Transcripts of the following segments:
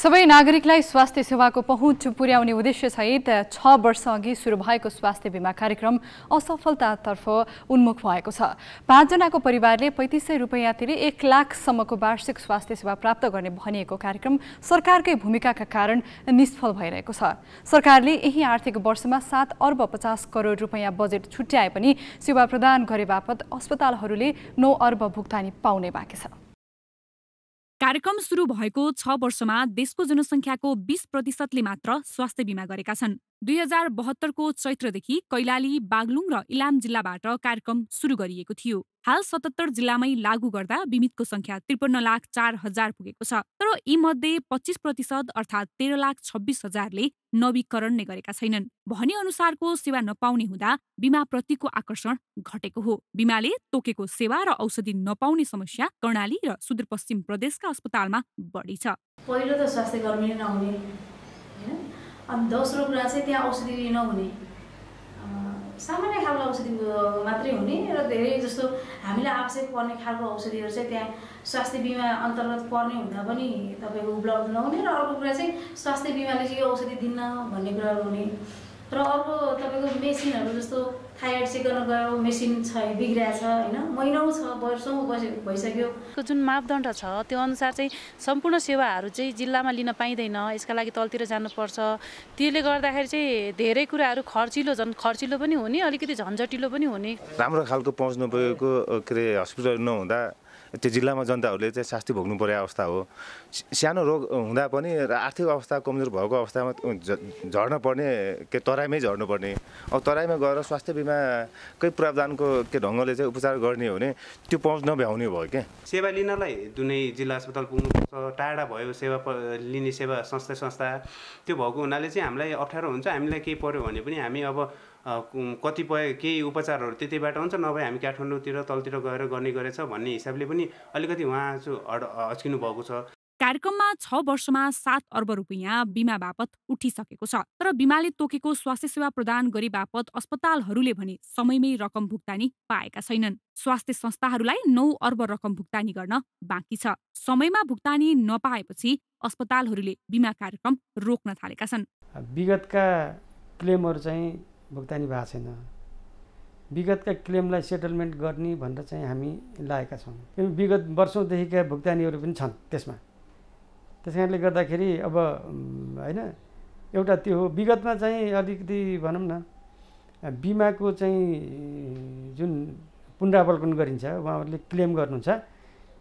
सबै नागरिकलाई स्वास्थ्य सेवाको पहुँच पुर्याउने उद्देश्यसहित छ वर्ष अघि सुरु भएको स्वास्थ्य बिमा कार्यक्रम असफलतातर्फ उन्मुख भएको छ। पाँचजनाको परिवारले पैँतिस सय रुपियाँ तिरे एक लाखसम्मको वार्षिक स्वास्थ्य सेवा प्राप्त गर्ने भनिएको कार्यक्रम सरकारकै भूमिकाका कारण निष्फल भइरहेको छ। सरकारले यही आर्थिक वर्षमा सात अर्ब पचास करोड रुपियाँ बजेट छुट्याए पनि सेवा प्रदान गरे बापत अस्पतालहरूले नौ अर्ब भुक्तानी पाउने बाँकी छ। कार्यक्रम सुरु भएको छ वर्षमा देशको जनसङ्ख्याको बीस प्रतिशतले मात्र स्वास्थ्य बिमा गरेका छन्। दुई हजार बहत्तरको चैत्रदेखि कैलाली बागलुङ र इलाम जिल्लाबाट कार्यक्रम सुरु गरिएको थियो। हाल सतहत्तर जिल्लामै लागू गर्दा बिमितको संख्या त्रिपन्न लाख चार हजार पुगेको छ। तर यी मध्ये पच्चिस प्रतिशत अर्थात् तेह्र लाख छब्बिस हजारले नवीकरण नै गरेका छैनन्। भने अनुसारको सेवा नपाउने हुँदा बिमा प्रतिको आकर्षण घटेको हो। बिमाले तोकेको सेवा र औषधि नपाउने समस्या कर्णाली र सुदूरपश्चिम प्रदेशका अस्पतालमा बढी छ। पहिलो त स्वास्थ्य कर्मी नहुने अनि दोस्रो कुरा चाहिँ त्यहाँ औषधि नहुने सामान्य खालको औषधि मात्रै हुने र धेरै जस्तो हामीलाई आवश्यक पर्ने खालको औषधिहरू चाहिँ त्यहाँ स्वास्थ्य बिमा अन्तर्गत पर्ने हुँदा पनि तपाईँको उपलब्ध नहुने र अर्को कुरा चाहिँ स्वास्थ्य बिमाले चाहिँ यो औषधि दिन्न भन्ने कुराहरू हुने। र अर्को तपाईँको मेसिनहरू जस्तो थाइरोइड चेक गर्न गयो मेसिन छ बिग्रिएको छ होइन? महिनौ छ वर्षौँ भइसक्यो। जुन मापदण्ड छ त्यो अनुसार चाहिँ सम्पूर्ण सेवाहरू चाहिँ जिल्लामा लिन पाइँदैन। यसका लागि तलतिर जानुपर्छ। त्यसले गर्दाखेरि चाहिँ धेरै कुराहरू खर्चिलो झन् खर्चिलो पनि हुने अलिकति झन्झटिलो पनि हुने। राम्रो खालको पहुँच नपुगेको के अरे हस्पिटल नहुँदा त्यो जिल्लामा जनताहरूले चाहिँ शास्ति भोग्नु पर्ने अवस्था हो। सानो रोग हुँदा पनि र आर्थिक अवस्था कमजोर भएको अवस्थामा झर्न पर्ने के तराईमै झर्नु पर्ने। अब तराईमा गएर स्वास्थ्य बिमाकै प्रावधानको के ढङ्गले चाहिँ उपचार गर्ने हो भने त्यो पहुँच नभ्याउने भयो क्या सेवा लिनलाई जुनै जिल्ला अस्पताल पुग्नुपर्छ। टाढा भयो सेवा लिने सेवा संस्था संस्था। त्यो भएको हुनाले चाहिँ हामीलाई अप्ठ्यारो हुन्छ। हामीलाई केही पऱ्यो भने पनि हामी अब कतिपय केही उपचारहरू त्यतिबाट हुन्छ नभए हामी काठमाडौँतिर तलतिर गएर गर्ने गरेछ भन्ने हिसाबले पनि अलिकति उहाँ हच्किनु भएको छ। कार्यक्रममा छ वर्षमा सात अर्ब रुपियाँ बिमा बापत उठिसकेको छ। तर बिमाले तोकेको स्वास्थ्य सेवा प्रदान गरे बापत अस्पतालहरूले भने समयमै रकम भुक्तानी पाएका छैनन्। स्वास्थ्य संस्थाहरूलाई नौ अर्ब रकम भुक्तानी गर्न बाँकी छ। समयमा भुक्तानी नपाएपछि अस्पतालहरूले बिमा कार्यक्रम रोक्न थालेका छन्। विगतका क्लेमहरू चाहिँ भुक्तानी भएको छैन। विगतका क्लेमलाई सेटलमेन्ट गर्ने भनेर चाहिँ हामी लागेका छौँ। किनभने विगत वर्षौँदेखिका भुक्तानीहरू पनि छन् त्यसमा। त्यस कारणले गर्दाखेरि अब होइन एउटा त्यो हो। विगतमा चाहिँ अलिकति भनौँ न बिमाको चाहिँ जुन पुनरावलोकन गरिन्छ उहाँहरूले क्लेम गर्नुहुन्छ।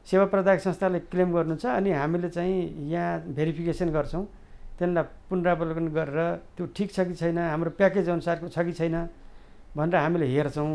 सेवा प्रदायक संस्थाले क्लेम गर्नुहुन्छ अनि हामीले चाहिँ यहाँ भेरिफिकेसन गर्छौँ। त्यसलाई पुनरावलोकन गरेर त्यो ठिक छ कि छैन हाम्रो प्याकेज अनुसारको छ कि छैन भनेर हामीले हेर्छौँ।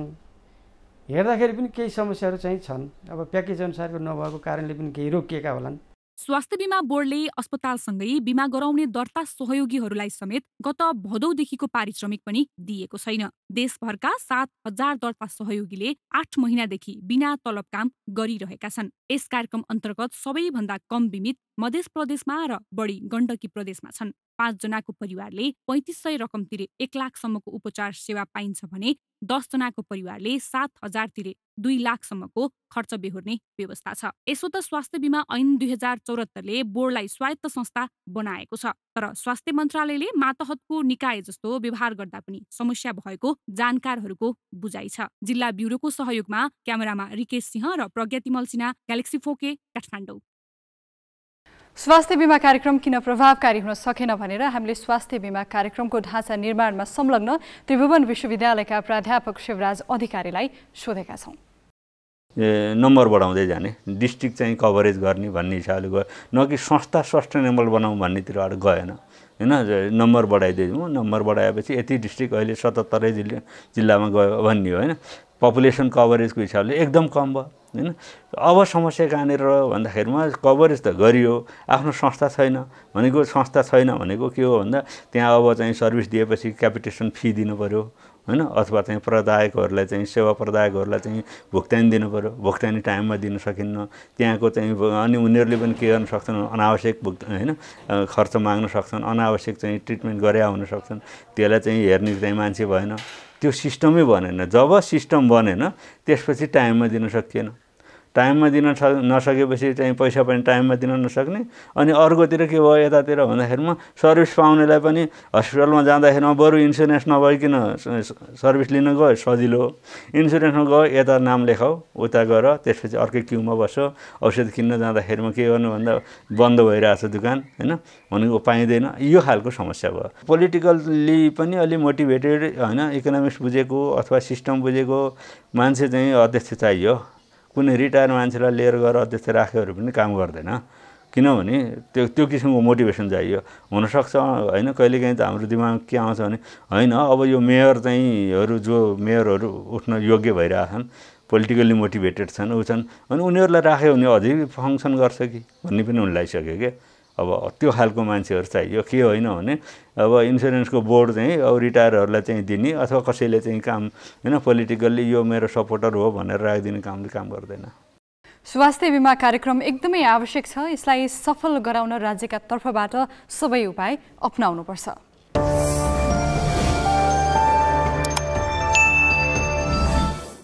हेर्दाखेरि पनि केही समस्याहरू चाहिँ छन्। अब प्याकेज अनुसारको नभएको कारणले पनि केही रोकिएका होलान्। स्वास्थ्य बिमा बोर्डले अस्पतालसँगै बिमा गराउने दर्ता सहयोगीहरूलाई समेत गत भदौदेखिको पारिश्रमिक पनि दिएको छैन। देशभरका सात हजार दर्ता सहयोगीले आठ महिनादेखि बिना तलब काम गरिरहेका छन्। यस कार्यक्रम अन्तर्गत सबैभन्दा कम बिमित मध्य प्रदेशमा र बढी गण्डकी प्रदेशमा छन्। पाँचजनाको परिवारले पैँतिस सय रकम तिरे एक लाखसम्मको उपचार सेवा पाइन्छ भने दसजनाको परिवारले सात हजार तिरे दुई लाखसम्मको खर्च बेहोर्ने व्यवस्था छ। यसो त स्वास्थ्य बिमा ऐन दुई हजार चौरात्तरले बोर्डलाई स्वायत्त संस्था बनाएको छ। तर स्वास्थ्य मन्त्रालयले मातहतको निकाय जस्तो व्यवहार गर्दा पनि समस्या भएको जानकारहरूको बुझाइ छ। जिल्ला ब्युरोको सहयोगमा क्यामेरामा रिकेश सिंह र प्रज्ञा सिन्हा ग्यालेक्सी फोके काठमाडौँ। स्वास्थ्य बिमा कार्यक्रम किन प्रभावकारी हुन सकेन भनेर हामीले स्वास्थ्य बिमा कार्यक्रमको ढाँचा निर्माणमा संलग्न त्रिभुवन विश्वविद्यालयका प्राध्यापक शिवराज अधिकारीलाई सोधेका छौँ। नम्बर बढाउँदै जाने डिस्ट्रिक्ट चाहिँ कभरेज गर्ने भन्ने हिसाबले गयो न कि संस्था सस्टेनेबल बनाउँ भन्नेतिरबाट गएन। होइन नम्बर बढाइदिउँ नम्बर बढाएपछि यति डिस्ट्रिक्ट अहिले सतहत्तरै जिल्ला जिल्लामा गयो भन्ने हो होइन? पपुलेसन कभरेजको हिसाबले एकदम कम भयो। होइन अब समस्या कहाँनिर भन्दाखेरिमा कभरेज त गरियो आफ्नो संस्था छैन भनेको संस्था छैन भनेको के हो भन्दा त्यहाँ अब चाहिँ सर्भिस दिएपछि क्यापिटेसन फी दिनु पऱ्यो होइन? अथवा चाहिँ प्रदायकहरूलाई चाहिँ सेवा प्रदायकहरूलाई चाहिँ भुक्तानी दिनु पऱ्यो भुक्तानी टाइममा दिन सकिन्न। त्यहाँको चाहिँ अनि उनीहरूले पनि के गर्न सक्छन्? अनावश्यक भुक् होइन? खर्च माग्न सक्छन् अनावश्यक चाहिँ ट्रिटमेन्ट गरे हुन सक्छन्। त्यसलाई चाहिँ हेर्ने चाहिँ मान्छे भएन। त्यो सिस्टमै बनेन। जब सिस्टम बनेन त्यसपछि टाइममा दिन सकिएन। टाइममा दिन नसकेपछि चाहिँ पैसा पनि टाइममा दिन नसक्ने। अनि अर्कोतिर के भयो यतातिर भन्दाखेरिमा सर्भिस पाउनेलाई पनि हस्पिटलमा जाँदाखेरिमा बरु इन्सुरेन्स नभइकन सर्भिस लिन गयो सजिलो इन्सुरेन्समा गयो यता नाम लेखाऊ उता गर त्यसपछि अर्कै क्युमा बस्यो। औषध किन्न जाँदाखेरिमा के गर्नु भन्दा बन्द भइरहेछ दोकान होइन? भनेको पाइँदैन। यो खालको समस्या भयो। पोलिटिकल्ली पनि अलि मोटिभेटेड होइन? इकोनोमिक्स बुझेको अथवा सिस्टम बुझेको मान्छे चाहिँ अध्यक्ष चाहियो। कुनै रिटायर मान्छेलाई लिएर गएर अध्यक्ष राख्योहरू पनि काम गर्दैन। किनभने त्यो त्यो किसिमको मोटिभेसन चाहियो। हुनसक्छ होइन? कहिलेकाहीँ त हाम्रो दिमाग के आउँछ भने होइन अब यो मेयर चाहिँहरू जो मेयरहरू उठ्न योग्य भइरहेछन् पोलिटिकल्ली मोटिभेटेड छन् ऊ छन् अनि उनीहरूलाई राख्यो भने अझै फङ्सन गर्छ कि? भन्ने पनि उनलाई सक्यो क्या। अब त्यो खालको मान्छेहरू चाहियो। के होइन भने अब इन्सुरेन्सको बोर्ड चाहिँ अब रिटायरहरूलाई चाहिँ दिने अथवा कसैले चाहिँ काम होइन पोलिटिकल्ली यो मेरो सपोर्टर हो भनेर राखिदिने कामले काम गर्दैन। स्वास्थ्य बिमा कार्यक्रम एकदमै आवश्यक छ। यसलाई सफल गराउन राज्यका तर्फबाट सबै उपाय अप्नाउनुपर्छ।